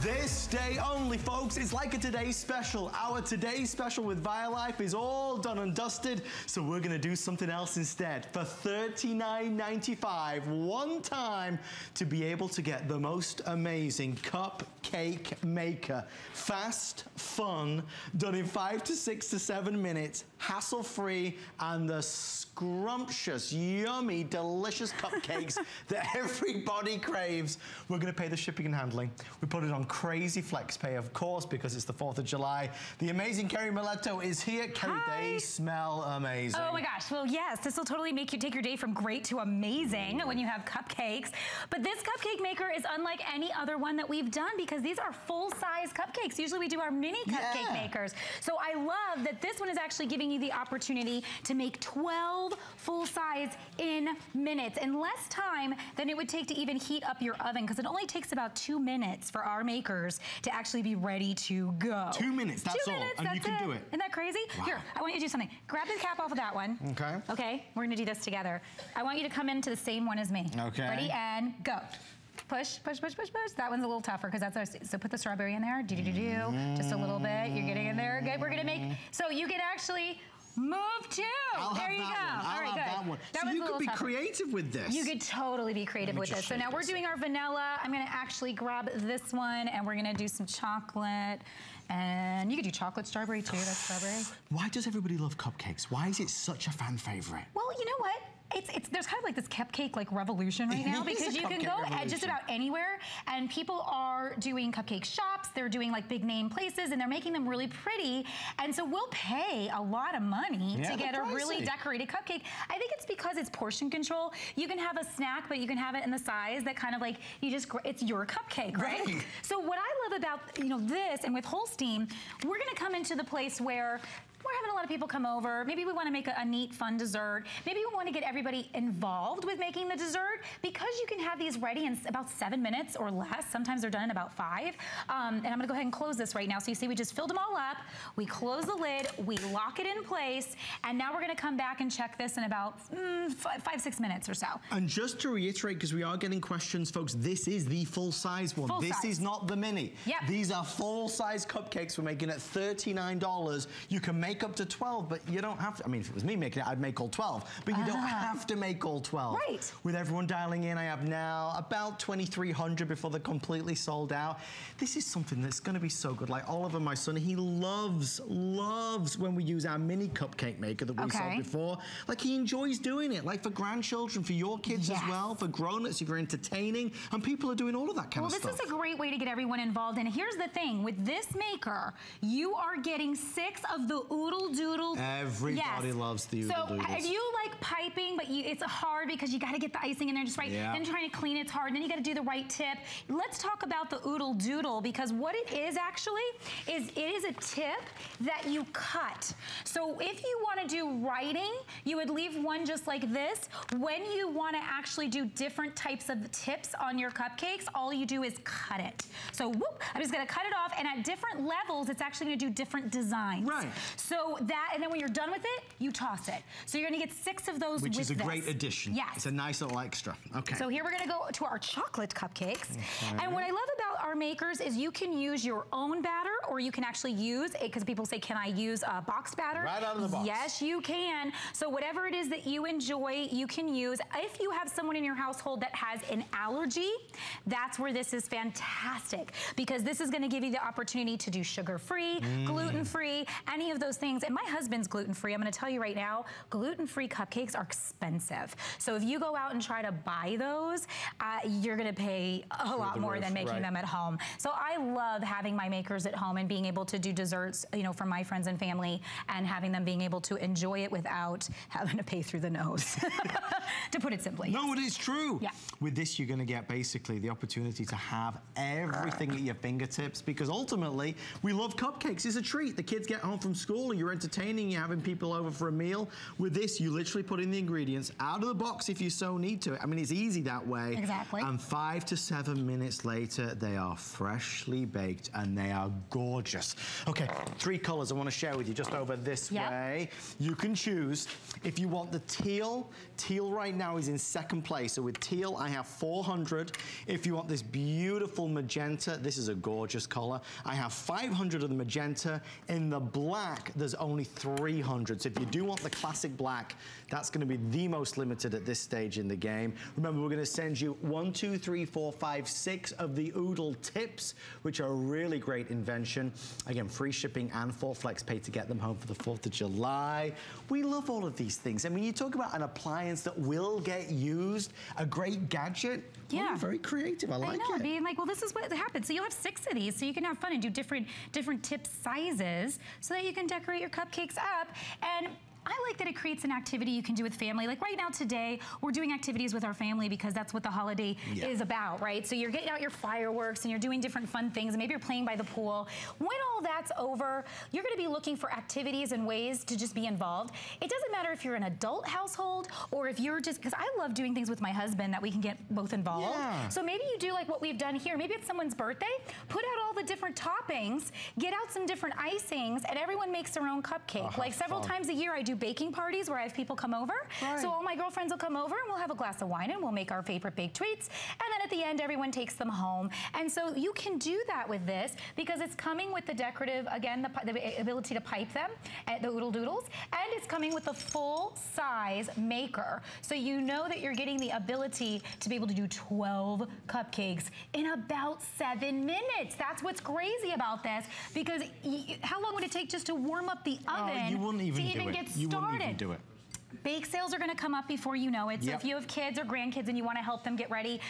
This day only, folks. It's like a today special. Our today special with Violife is all done and dusted, so we're gonna do something else instead. For $39.95, one time to be able to get the most amazing cupcake maker. Fast, fun, done in five to six to seven minutes, hassle-free, and the scrumptious, yummy, delicious cupcakes that everybody craves. We're gonna pay the shipping and handling. We put it on crazy flex pay, of course, because it's the 4th of July. The amazing Kerry Miletto is here. Kerry, Hi. they smell amazing. Oh my gosh, well yes, this will totally make you take your day from great to amazing when you have cupcakes. But this cupcake maker is unlike any other one that we've done because these are full-size cupcakes. Usually we do our mini cupcake Yeah. makers. So I love that this one is actually giving you the opportunity to make 12 full size in minutes, in less time than it would take to even heat up your oven because it only takes about two minutes for our makers to actually be ready to go. Two minutes, that's two all, Minutes, and you can do it. Isn't that crazy? Wow. Here, I want you to do something. Grab the cap off of that one. Okay. Okay, we're gonna do this together. I want you to come into the same one as me. Okay. Ready, and go. Push, push, push, push, push. That one's a little tougher because that's our, so put the strawberry in there. Do, do, do, do. Just a little bit. You're getting in there. Good. We're gonna make, so you can actually move too. I'll there you go. one. I'll All right, good. that one. That so you could be tougher. creative with this. You could totally be creative with this. So now we're this. doing our vanilla. I'm gonna actually grab this one and we're gonna do some chocolate. And you could do chocolate strawberry too, that's strawberry. Why does everybody love cupcakes? Why is it such a fan favorite? Well, you know what? It's, it's, there's kind of like this cupcake like revolution right now It is a because you can go at just about anywhere and people are doing cupcake shops, they're doing like big name places and they're making them really pretty. And so we'll pay a lot of money Yeah, to get a really decorated cupcake. I think it's because it's portion control. You can have a snack, but you can have it in the size that kind of like, you just, it's your cupcake, right? Right. So what I love about, you know, this and with Holstein, we're gonna come into the place where we're having a lot of people come over. Maybe we want to make a, a neat, fun dessert. Maybe we want to get everybody involved with making the dessert because you can have these ready in about seven minutes or less. Sometimes they're done in about five. Um, and I'm going to go ahead and close this right now. So you see we just filled them all up. We close the lid. We lock it in place. And now we're going to come back and check this in about mm, six minutes or so. And just to reiterate, because we are getting questions, folks, this is the full-size one. Full this size. is not the mini. Yep. These are full-size cupcakes we're making at $39. You can make up to 12, but you don't have to. I mean, if it was me making it, I'd make all 12. But you don't have to make all 12. Ah. Right. With everyone dialing in, I have now about 2,300 before they're completely sold out. This is something that's gonna be so good. Like Oliver, my son, he loves, loves when we use our mini cupcake maker that we Okay. sold before. Like he enjoys doing it. Like for grandchildren, for your kids Yes. as well, for grown-ups, if you're entertaining. And people are doing all of that kind Well, of stuff. Well, this is a great way to get everyone involved. And here's the thing, with this maker, you are getting six of the oodle doodle. Everybody loves the So oodle doodles. if you like piping, but you, it's hard because you gotta get the icing in there just right, Yeah. then trying to clean it's hard, then you gotta do the right tip. Let's talk about the oodle doodle because what it is actually, is it is a tip that you cut. So if you wanna do writing, you would leave one just like this. When you wanna actually do different types of tips on your cupcakes, all you do is cut it. So whoop, I'm just gonna cut it off and at different levels, it's actually gonna do different designs. Right. So that, and then when you're done with it, you toss it. So you're gonna get six of those Which is a this. great addition. Yes. It's a nice little extra. Okay. So here we're gonna go to our chocolate cupcakes. And what I love about our makers is you can use your own batter or you can actually use, it because people say, can I use a box batter? Right out of the box. Yes, you can. So whatever it is that you enjoy, you can use. If you have someone in your household that has an allergy, that's where this is fantastic because this is gonna give you the opportunity to do sugar-free, Mm. gluten-free, any of those things. And my husband's gluten-free. I'm gonna tell you right now, gluten-free cupcakes are expensive. So if you go out and try to buy those, uh, you're gonna pay a lot more roof, than making right. them at home. So I love having my makers at home and being able to do desserts, you know, for my friends and family and having them being able to enjoy it without having to pay through the nose, to put it simply. No, it is true. Yeah. With this, you're going to get basically the opportunity to have everything at your fingertips because ultimately, we love cupcakes. It's a treat. The kids get home from school and you're entertaining, you're having people over for a meal. With this, you literally put in the ingredients out of the box if you so need to. I mean, it's easy that way. Exactly. And five to seven minutes later, they are freshly baked and they are gorgeous. Gorgeous. Okay, three colors I want to share with you just over this Yep. way. You can choose if you want the teal. Teal right now is in second place. So with teal, I have 400. If you want this beautiful magenta, this is a gorgeous color. I have 500 of the magenta. In the black, there's only 300. So if you do want the classic black, that's going to be the most limited at this stage in the game. Remember, we're going to send you one, two, three, four, five, six of the Oodle tips, which are a really great invention. Again, free shipping and full flex pay to get them home for the 4th of July. We love all of these things. I mean, you talk about an appliance that will get used, a great gadget. Oh, Yeah. you're very creative. I like I know, it. being like, well, this is what happens. So you'll have six of these, so you can have fun and do different different tip sizes, so that you can decorate your cupcakes up. And I like that it creates an activity you can do with family. Like right now today, we're doing activities with our family because that's what the holiday Yeah. is about, right? So you're getting out your fireworks and you're doing different fun things. and Maybe you're playing by the pool. When all that's over, you're gonna be looking for activities and ways to just be involved. It doesn't matter if you're an adult household or if you're just, because I love doing things with my husband that we can get both involved. Yeah. So maybe you do like what we've done here. Maybe it's someone's birthday. Put out all the different toppings, get out some different icings, and everyone makes their own cupcake. Oh, like several fun. times a year, I do baking parties where I have people come over. Right. So all my girlfriends will come over and we'll have a glass of wine and we'll make our favorite baked treats. And then at the end, everyone takes them home. And so you can do that with this because it's coming with the decorative, again, the, the ability to pipe them, uh, the oodle doodles, and it's coming with a full size maker. So you know that you're getting the ability to be able to do 12 cupcakes in about seven minutes. That's what's crazy about this because y- how long would it take just to warm up the Oh, oven you wouldn't even to do it. get you started? wouldn't even do it. Bake sales are gonna come up before you know it. So Yep. if you have kids or grandkids and you wanna help them get ready,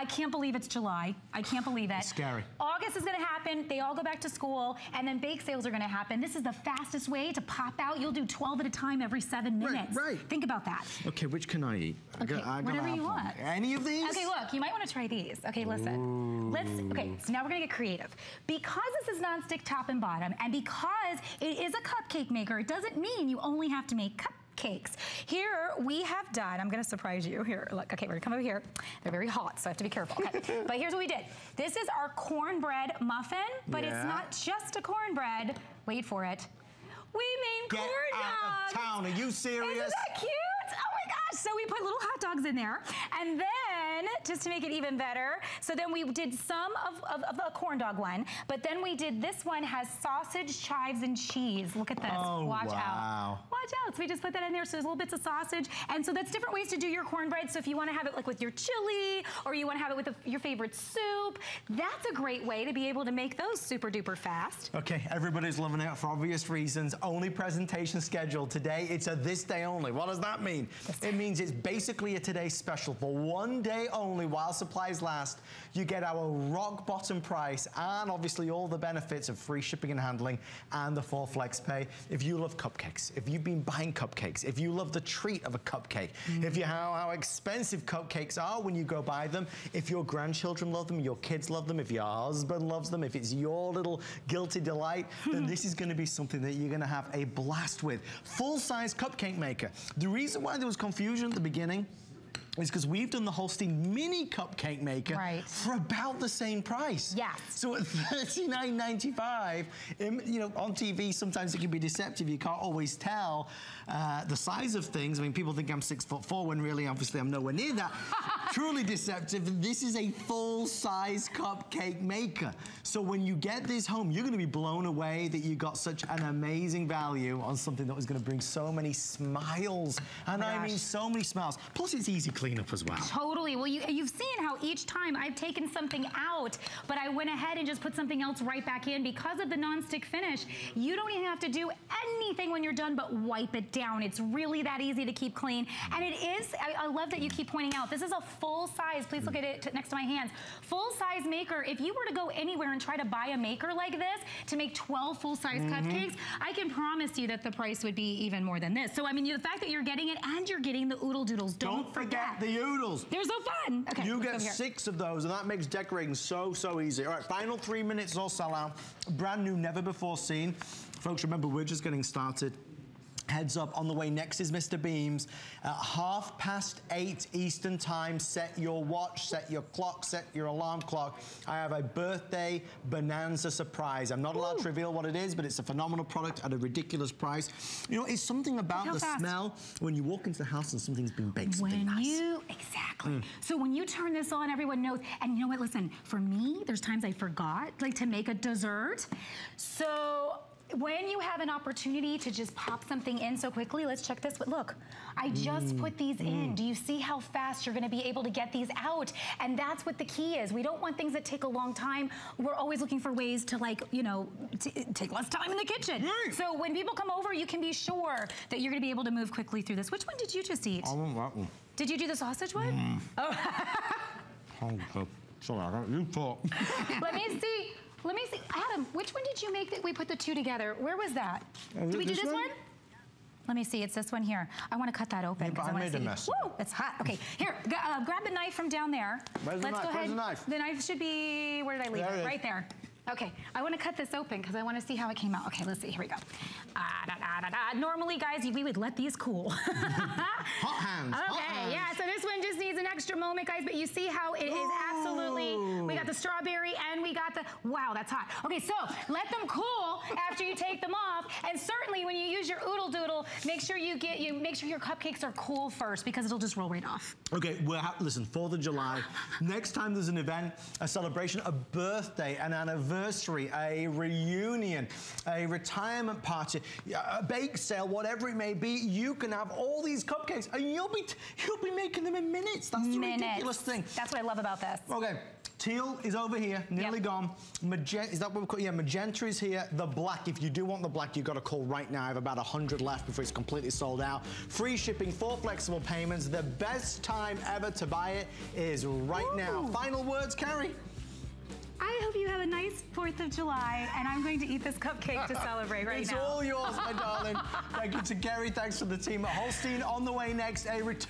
I can't believe it's July. I can't believe it. It's scary. August is gonna happen. They all go back to school, and then bake sales are gonna happen. This is the fastest way to pop out. You'll do 12 at a time every seven minutes. right. right. Think about that. Okay, which can I eat? I Okay, got- I whatever you one. want. Any of these? Okay, look, you might want to try these. Okay, listen. Let's, okay, so now we're gonna get creative. Because this is nonstick top and bottom, and because it is a cupcake maker, it doesn't mean you only have to make cupcakes. Here we have done, I'm gonna surprise you. Here, look, okay, we're gonna come over here. They're very hot, so I have to be careful. Okay, but here's what we did. This is our cornbread muffin, but Yeah. it's not just a cornbread. Wait for it. We made Get corn out of town. Are you serious? Isn't that cute? Oh my gosh. So we put little hot dogs in there. And then, just to make it even better, so then we did some of, of, of the corn dog one, but then we did this one has sausage, chives, and cheese. Look at this. Oh, Watch wow. out. Watch out. So we just put that in there. So there's little bits of sausage. And so that's different ways to do your cornbread. So if you want to have it like with your chili or you want to have it with a, your favorite soup, that's a great way to be able to make those super duper fast. Okay, everybody's loving it for obvious reasons. Only presentation scheduled today. It's a this day only. What does that mean? It means it's basically a today special. For one day only, while supplies last, you get our rock bottom price and obviously all the benefits of free shipping and handling and the four flex pay. If you love cupcakes, if you've been buying cupcakes, if you love the treat of a cupcake, mm. if you know how expensive cupcakes are when you go buy them, if your grandchildren love them, your kids love them, if your husband loves them, if it's your little guilty delight, then this is going to be something that you're going to have a blast with. Full-size cupcake maker. The reason why there was confusion at the beginning is because we've done the Holstein mini cupcake maker Right. for about the same price. Yes. So at $39.95, um, you know, on TV, sometimes it can be deceptive. You can't always tell uh, the size of things. I mean, people think I'm six foot four when really, obviously, I'm nowhere near that. Truly deceptive. This is a full-size cupcake maker. So when you get this home, you're going to be blown away that you got such an amazing value on something that was going to bring so many smiles. And Oh I mean, so many smiles. Plus, it's easy cleanup as well. Totally. Well, you, you've seen how each time I've taken something out, but I went ahead and just put something else right back in because of the nonstick finish. You don't even have to do anything when you're done but wipe it down. It's really that easy to keep clean. And it is, I, I love that you keep pointing out, this is a full size, please look at it next to my hands, full size maker. If you were to go anywhere and try to buy a maker like this to make 12 full size mm-hmm. cupcakes, I can promise you that the price would be even more than this. So, I mean, the fact that you're getting it and you're getting the oodle doodles, don't, Don't forget the oodles. they're so fun. Okay, You get six of those, and that makes decorating so, so easy. All right, final three minutes or sell out. Brand new, never before seen. Folks, remember, we're just getting started. Heads up, on the way next is Mr. Beams. At half past eight Eastern time, set your watch, set your clock, set your alarm clock. I have a birthday bonanza surprise. I'm not allowed to reveal what it is, but it's a phenomenal product at a ridiculous price. You know, it's something about the fast. smell when you walk into the house and something's been baked, something When nice. you, exactly. So when you turn this on, everyone knows. And you know what, listen, for me, there's times I forgot, like to make a dessert. So when you have an opportunity to just pop something in so quickly, let's check this. Look, I just mm. put these in. Mm. Do you see how fast you're gonna be able to get these out? And that's what the key is. We don't want things that take a long time. We're always looking for ways to like, you know, t- take less time in the kitchen. Right. So when people come over, you can be sure that you're gonna be able to move quickly through this. Which one did you just eat? I want that one. Did you do the sausage one? Mm. Oh, oh, uh, sorry, I got you talk. Let me see. Let me see. Adam, which one did you make that we put the two together? Where was that? Did we do this one? one? Let me see. It's this one here. I want to cut that open Yeah, I I made to a mess Woo! It's hot. Okay, here. Uh, grab the knife from down there. Where's the Let's knife? go Where's ahead. the knife? The knife should be. Where did I leave There it it? is. Right there. Okay, I want to cut this open because I want to see how it came out. Okay, let's see. Here we go. Ah, da, da, da, da. Normally, guys, we would let these cool. Hot hands. hot Okay, hands. yeah, so this one just needs an extra moment, guys, but you see how it is absolutely, we got the strawberry and we got the, wow, that's hot. Okay, so let them cool after you take them off, and certainly when you use your oodle doodle, make sure you get, you make sure your cupcakes are cool first because it'll just roll right off. Okay, ha- listen, 4th of July. Next time there's an event, a celebration, a birthday, an anniversary, a reunion, a retirement party, a bake sale, whatever it may be, you can have all these cupcakes and you'll be you'll be making them in minutes. That's the Minutes. ridiculous thing. That's what I love about this. Okay, teal is over here, nearly Yep. gone. Magenta, is that what we call Yeah, magenta is here. The black, if you do want the black, you've got to call right now. I have about 100 left before it's completely sold out. Free shipping, four flexible payments. The best time ever to buy it is right now. Final words, Kerry? I hope you have a nice 4th of July, and I'm going to eat this cupcake to celebrate right it's now. all yours, my darling. Thank you to Gary. Thanks to the team at Holstein. On the way next, a return.